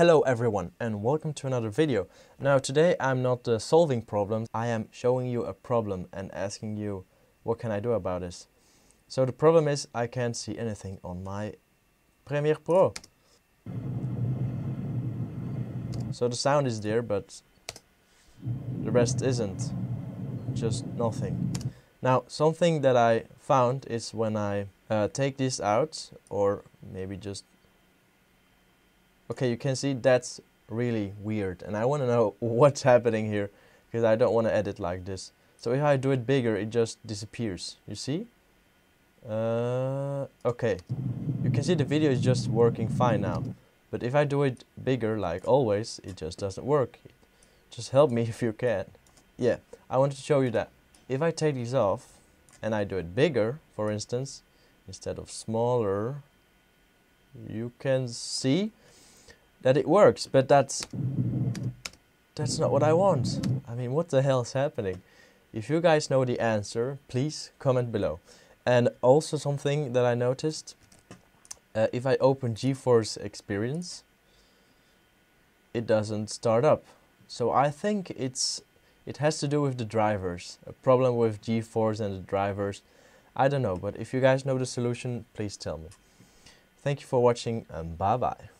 Hello everyone and welcome to another video. Now today I'm not uh, solving problems, I am showing you a problem and asking you what can I do about this. So the problem is I can't see anything on my Premiere Pro. So the sound is there but the rest isn't, just nothing. Now something that I found is when I uh, take this out or maybe just Okay, you can see that's really weird and I want to know what's happening here because I don't want to edit like this. So if I do it bigger, it just disappears. You see? Uh, okay. You can see the video is just working fine now. But if I do it bigger, like always, it just doesn't work. Just help me if you can. Yeah, I wanted to show you that. If I take these off and I do it bigger, for instance, instead of smaller, you can see that it works, but that's that's not what I want. I mean, what the hell is happening? If you guys know the answer, please comment below. And also something that I noticed, uh, if I open GeForce Experience, it doesn't start up. So I think it's it has to do with the drivers, a problem with GeForce and the drivers. I don't know, but if you guys know the solution, please tell me. Thank you for watching and bye bye.